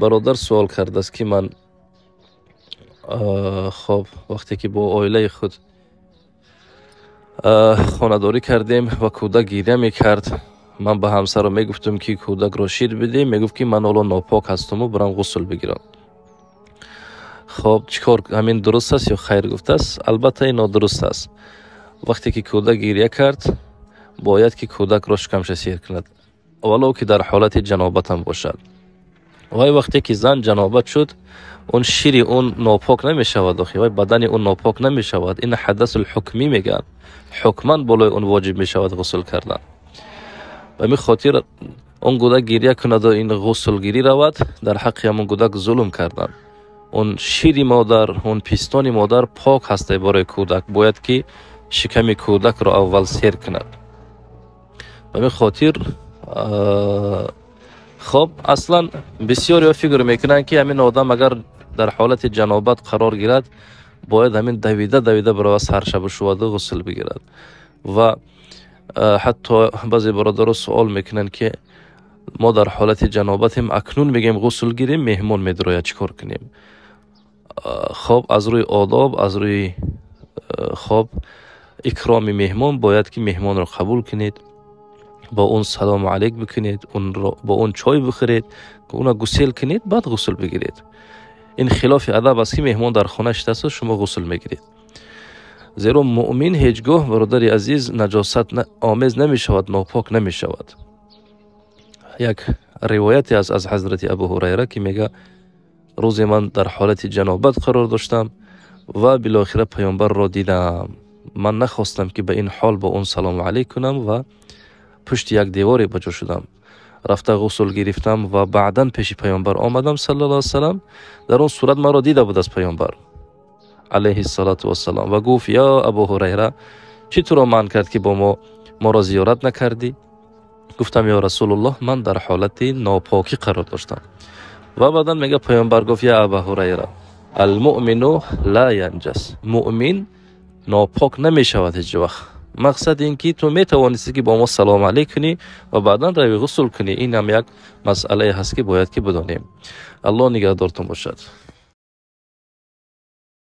бародар суол кардааст ки ман хоб вақте ки бо оилаи худ хонадорӣ кардем ва кӯдак гиря мекард ман ба ҳамсаро мегуфтам ки кӯдакро шир бидем. Мегуфт ки ман ҳоло нопок ҳастуму бурам ғусл бигирам. Хоб чӣ кор ҳамин дуруст аст ё хайр гуфтааст албатта ин нодуруст аст. Вақте ки кӯдак гиря кард бояд ки кӯдакро шикамша сер кунад. Вало ки дар ҳолати ҷанобатам бошад вай вақте ки зан ҷанобат шуд он шири он нопок намешавад охи вай бадани он нопок намешавад. Ин ҳадасулҳукмӣ мегӯянд ҳукман болои он воҷиб мешавад ғусл кардан. Ба ҳамин хотир он кӯдак гирья кунаду ин ғусулгирӣ равад дар ҳаққи ҳамон кӯдак зулм карданд он шири модар он пистони модар пок ҳастай барои кӯдак. Бояд ки шиками кӯдакро аввал сер кунад. Ба ҳамин хотир хоб аслан бисёрео фикр мекунанд ки ҳамин одам агар дар ҳолати ҷанобат қарор гирад бояд ҳамин давида давида барова саршабу шуваду ғусл бигирад. Ва ҳатто баъзе бародаро суол мекунанд ки мо дар ҳолати ҷанобатем акнун мегӯем ғусл гирем меҳмон медирояд чӣ кор кунем хоб аз рӯи одоб аз рӯи хоб икроми меҳмон бояд ки меҳмонро қабул кунед ба он салому алайк бикунед бо он чой бихӯред уна гусел кунед баъд ғусл бигиред. Ин хилофи адаб аст ки меҳмон дар хона шитааст шумо ғусл мегиред. Зеро муъмин ҳеҷ гоҳ бародари азиз наҷосат омез намешавад нопок намешавад. Як ривояте аст аз ҳазрати абу ҳурайра ки мега рӯзе ман дар ҳолати ҷанобат қарор доштам ва билохира паёмбарро дидам. Ман нахостам ки ба ин ҳол бо он салому алайк кунам ва пушти як деворе ба ҷо шудам. Рафта ғусл гирифтам ва баъдан пеши паёнбар омадам сал салам дар он сурат маро дида будааст паёнбар. Алайҳи салату вассалам ва гуфт ё абу ҳурайра чӣ туро манъ кард ки бо мо моро зиёрат накардӣ? Гуфтам ё расулуллоҳ ман дар ҳолати нопокӣ қарор доштам ва баъдан мега паёнбар гуфт я аба ҳурайра алмумину ла янҷас муъмин нопок намешавад ҳеҷ вақт мақсад ин ки ту метавонистӣ ки бо мо салом алейк кунӣ ва баъдан рави ғусл кунӣ. Инам як масъалае ҳаст ки бояд ки бидонем. Аллоҳ нигаҳдортон бошад